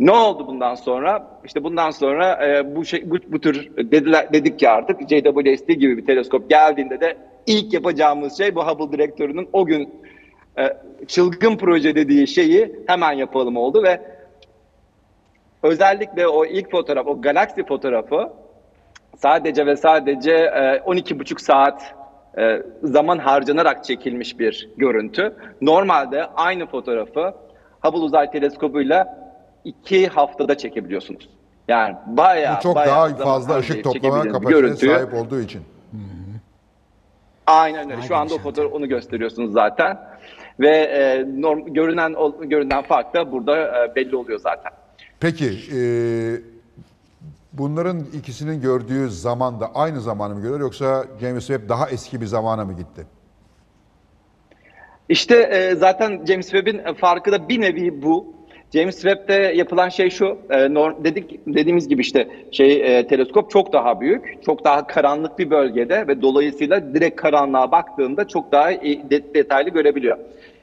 Ne oldu bundan sonra? İşte bundan sonra e, bu şey bu, bu tür dediler dedik ki artık JWST gibi bir teleskop geldiğinde de ilk yapacağımız şey bu Hubble direktörünün o gün e, çılgın proje dediği şeyi hemen yapalım oldu ve özellikle o ilk fotoğraf, o galaksi fotoğrafı sadece ve sadece e, 12,5 saat e, zaman harcanarak çekilmiş bir görüntü. Normalde aynı fotoğrafı Hubble Uzay Teleskobu'yla iki haftada çekebiliyorsunuz. Yani bayağı Bu çok bayağı daha fazla harcayıp ışık toplama kapasitesine görüntüyü- sahip olduğu için. Aynen öyle. Şu anda o fotoğraf onu gösteriyorsunuz zaten. Ve e, norm, görünen o- görünen fark da burada e, belli oluyor zaten. Peki e, bunların ikisinin gördüğü zaman da aynı zamanı mı görüyor yoksa James Webb daha eski bir zamana mı gitti? İşte e, zaten James Webb'in farkı da bir nevi bu. James Webb'de yapılan şey şu, e, dedik dediğimiz gibi işte şey e, teleskop çok daha büyük, çok daha karanlık bir bölgede ve dolayısıyla direkt karanlığa baktığında çok daha de- detaylı görebiliyor.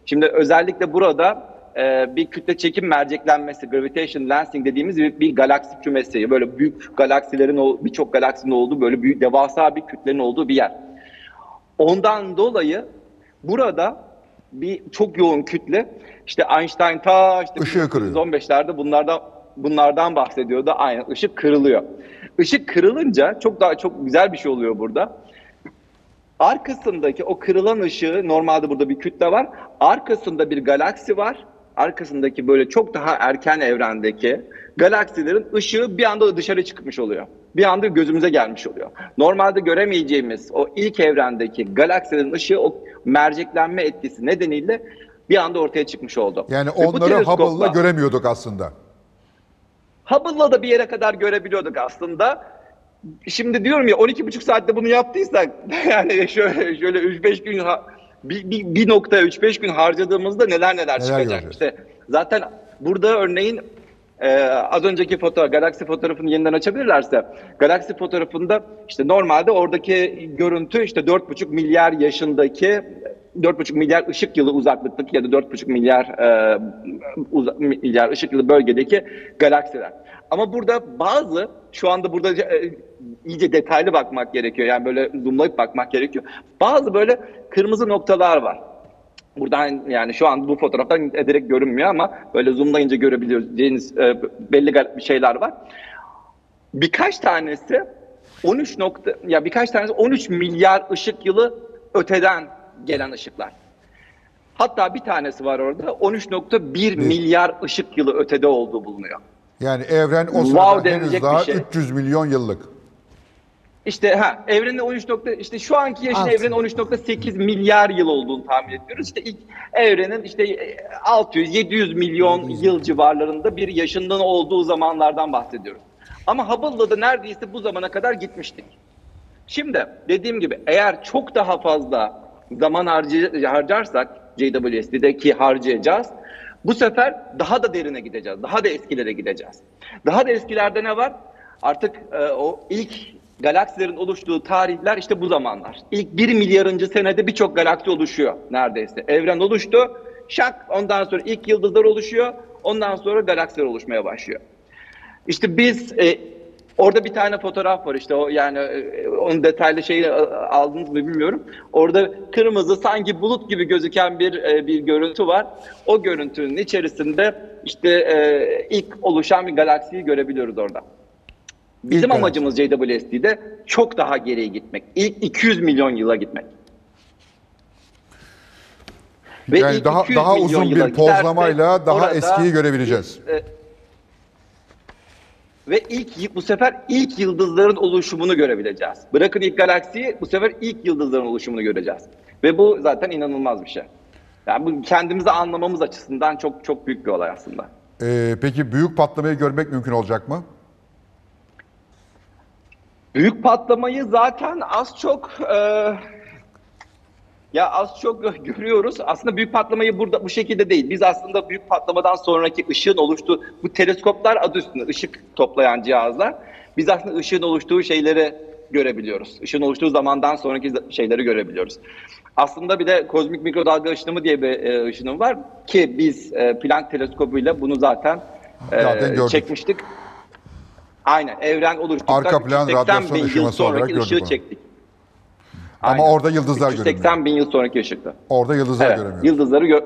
Şimdi özellikle burada e, bir kütle çekim merceklenmesi, gravitation lensing dediğimiz bir, bir galaksi kümesi, böyle büyük galaksilerin birçok galaksinin olduğu böyle büyük devasa bir kütlenin olduğu bir yer. Ondan dolayı burada bir çok yoğun kütle işte Einstein ta işte Işığı kırıyor. 1915'lerde bunlardan bunlardan bahsediyordu. Aynen ışık kırılıyor. Işık kırılınca çok daha çok güzel bir şey oluyor burada. Arkasındaki o kırılan ışığı normalde burada bir kütle var. Arkasında bir galaksi var. Arkasındaki böyle çok daha erken evrendeki galaksilerin ışığı bir anda dışarı çıkmış oluyor. Bir anda gözümüze gelmiş oluyor. Normalde göremeyeceğimiz o ilk evrendeki galaksilerin ışığı o merceklenme etkisi nedeniyle bir anda ortaya çıkmış oldu. Yani Ve onları Hubble'la göremiyorduk aslında. Hubble'la da bir yere kadar görebiliyorduk aslında. Şimdi diyorum ya 12,5 saatte bunu yaptıysak yani şöyle şöyle 3-5 gün bir, bir, bir noktaya 3-5 gün harcadığımızda neler neler, çıkacak. göreceğiz? İşte zaten burada örneğin e, az önceki fotoğraf, galaksi fotoğrafını yeniden açabilirlerse galaksi fotoğrafında işte normalde oradaki görüntü işte 4,5 milyar yaşındaki 4,5 milyar ışık yılı uzaklıktaki ya da 4,5 milyar e, uza- milyar ışık yılı bölgedeki galaksiler. Ama burada bazı şu anda burada e, iyice detaylı bakmak gerekiyor. Yani böyle zoomlayıp bakmak gerekiyor. Bazı böyle kırmızı noktalar var. Buradan yani şu an bu fotoğraftan direkt görünmüyor ama böyle zoomlayınca görebileceğiniz e, belli şeyler var. Birkaç tanesi 13 nokta ya birkaç tanesi 13 milyar ışık yılı öteden gelen ışıklar. Hatta bir tanesi var orada 13.1 milyar ışık yılı ötede olduğu bulunuyor. Yani evren o Wow sırada denilecek henüz daha şey. 300 milyon yıllık. İşte ha evrenin 13 nokta işte şu anki yaşın evrenin 13.8 milyar yıl olduğunu tahmin ediyoruz. İşte ilk evrenin işte 600 700 milyon yıl civarlarında bir yaşından olduğu zamanlardan bahsediyoruz. Ama Hubble'da da neredeyse bu zamana kadar gitmiştik. Şimdi dediğim gibi eğer çok daha fazla zaman harcı, harcarsak JWST'deki harcayacağız. Bu sefer daha da derine gideceğiz. Daha da eskilere gideceğiz. Daha da eskilerde ne var? Artık e, o ilk galaksilerin oluştuğu tarihler işte bu zamanlar. İlk 1 milyarıncı senede birçok galaksi oluşuyor neredeyse. Evren oluştu. Şak ondan sonra ilk yıldızlar oluşuyor. Ondan sonra galaksiler oluşmaya başlıyor. İşte biz e, orada bir tane fotoğraf var işte o yani e, onun detaylı şeyi e, aldınız mı bilmiyorum. Orada kırmızı sanki bulut gibi gözüken bir e, bir görüntü var. O görüntünün içerisinde işte e, ilk oluşan bir galaksiyi görebiliyoruz orada. Bizim galaksi. amacımız JWST'de çok daha geriye gitmek. İlk 200 milyon yıla gitmek. Ve yani ilk daha 200 daha uzun bir pozlamayla daha eskiyi görebileceğiz. e, ve ilk bu sefer ilk yıldızların oluşumunu görebileceğiz. Bırakın ilk galaksiyi bu sefer ilk yıldızların oluşumunu göreceğiz. Ve bu zaten inanılmaz bir şey. Yani bu kendimizi anlamamız açısından çok çok büyük bir olay aslında. Ee, peki büyük patlamayı görmek mümkün olacak mı? Büyük patlamayı zaten az çok e, ya az çok görüyoruz. Aslında büyük patlamayı burada bu şekilde değil. Biz aslında büyük patlamadan sonraki ışığın oluştuğu bu teleskoplar adı üstünde ışık toplayan cihazlar. Biz aslında ışığın oluştuğu şeyleri görebiliyoruz. Işığın oluştuğu zamandan sonraki şeyleri görebiliyoruz. Aslında bir de kozmik mikrodalga ışınımı diye bir e, ışınım var ki biz e, Planck teleskobuyla bunu zaten e, Zaten gördük. çekmiştik. Aynen evren oluştuktan Arka plan 380 radyasyon bin yıl sonraki ışığı çektik. Ama Aynen. orada yıldızlar 380 görünüyor. bin yıl sonraki ışıkta. Orada yıldızlar Evet, göremiyoruz. yıldızları gör...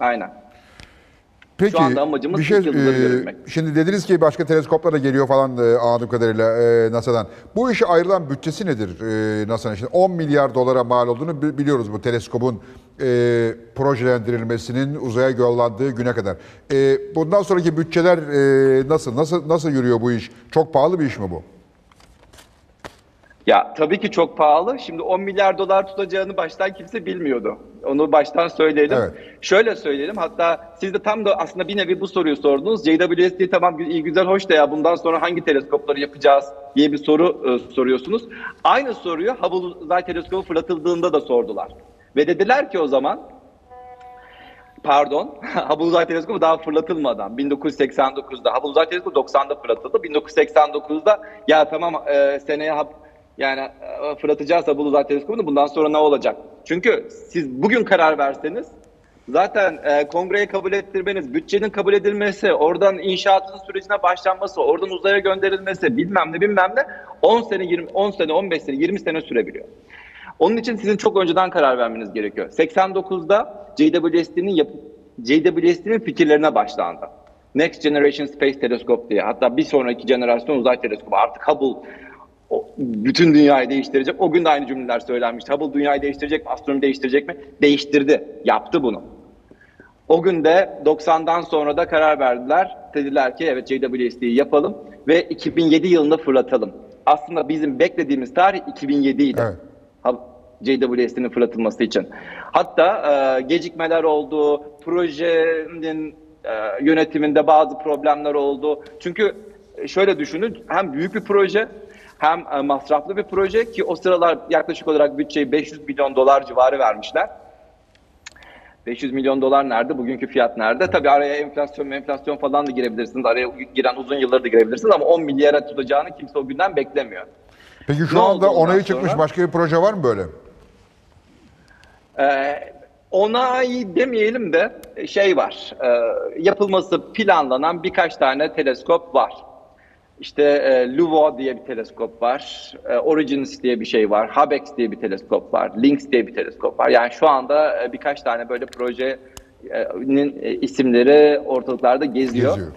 Aynen. Peki Şu anda amacımız bir şey, e, görebilmek. şimdi dediniz ki başka teleskoplar da geliyor falan e, anladığım kadarıyla e, NASA'dan. Bu işe ayrılan bütçesi nedir e, NASA'nın? Şimdi 10 milyar dolara mal olduğunu bi- biliyoruz bu teleskopun e, projelendirilmesinin uzaya yollandığı güne kadar. E, bundan sonraki bütçeler e, nasıl? Nasıl nasıl yürüyor bu iş? Çok pahalı bir iş mi bu? Ya tabii ki çok pahalı. Şimdi 10 milyar dolar tutacağını baştan kimse bilmiyordu. Onu baştan söyleyelim. Evet. Şöyle söyleyelim. Hatta siz de tam da aslında bir nevi bu soruyu sordunuz. JWST tamam iyi güzel hoş da ya bundan sonra hangi teleskopları yapacağız diye bir soru e, soruyorsunuz. Aynı soruyu Hubble Uzay Teleskobu fırlatıldığında da sordular. Ve dediler ki o zaman pardon Hubble Uzay Teleskobu daha fırlatılmadan 1989'da Hubble Uzay Teleskobu 90'da fırlatıldı. 1989'da ya tamam e, seneye yani e, fırlatacağız Hubble Uzay Teleskobu'nu bundan sonra ne olacak? Çünkü siz bugün karar verseniz zaten e, kongreye kabul ettirmeniz, bütçenin kabul edilmesi, oradan inşaatın sürecine başlanması, oradan uzaya gönderilmesi bilmem ne bilmem ne 10 sene 20 10 sene 15 sene 20 sene sürebiliyor. Onun için sizin çok önceden karar vermeniz gerekiyor. 89'da JWST'nin JWST'nin fikirlerine başlandı. Next Generation Space Telescope diye. Hatta bir sonraki jenerasyon uzay teleskobu artık Hubble bütün dünyayı değiştirecek. O gün de aynı cümleler söylenmişti. Hubble dünyayı değiştirecek mi? Astronomi değiştirecek mi? Değiştirdi. Yaptı bunu. O gün de 90'dan sonra da karar verdiler. Dediler ki evet JWST'yi yapalım ve 2007 yılında fırlatalım. Aslında bizim beklediğimiz tarih 2007 idi. Evet. JWST'nin fırlatılması için. Hatta e, gecikmeler oldu, projenin e, yönetiminde bazı problemler oldu. Çünkü e, şöyle düşünün, hem büyük bir proje hem e, masraflı bir proje ki o sıralar yaklaşık olarak bütçeyi 500 milyon dolar civarı vermişler. 500 milyon dolar nerede? Bugünkü fiyat nerede? Tabii araya enflasyon enflasyon falan da girebilirsiniz. Araya giren uzun yılları da girebilirsiniz ama 10 milyara tutacağını kimse o günden beklemiyor. Peki şu Ne anda onayı çıkmış sonra? başka bir proje var mı böyle? Ee, onay demeyelim de şey var. e, yapılması planlanan birkaç tane teleskop var. İşte e, LUVO diye bir teleskop var. E, Origins diye bir şey var. Habex diye bir teleskop var. Lynx diye bir teleskop var. Yani şu anda e, birkaç tane böyle projenin e, isimleri ortalıklarda geziyor. Geziyor.